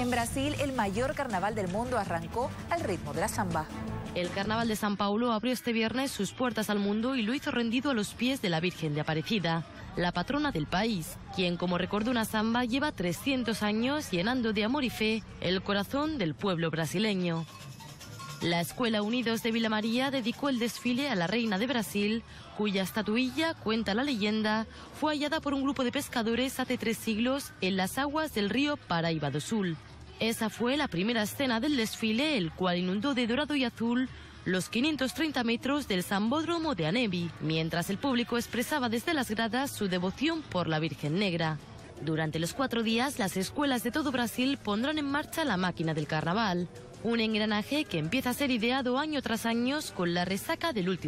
En Brasil, el mayor carnaval del mundo arrancó al ritmo de la samba. El Carnaval de San Paulo abrió este viernes sus puertas al mundo y lo hizo rendido a los pies de la Virgen de Aparecida, la patrona del país, quien, como recordó una samba, lleva 300 años llenando de amor y fe el corazón del pueblo brasileño. La Escuela Unidos de Vila María dedicó el desfile a la reina de Brasil, cuya estatuilla, cuenta la leyenda, fue hallada por un grupo de pescadores hace tres siglos en las aguas del río Paraíba do Sul. Esa fue la primera escena del desfile, el cual inundó de dorado y azul los 530 metros del Sambódromo de Anevi, mientras el público expresaba desde las gradas su devoción por la Virgen Negra. Durante los cuatro días, las escuelas de todo Brasil pondrán en marcha la máquina del carnaval, un engranaje que empieza a ser ideado año tras año con la resaca del último.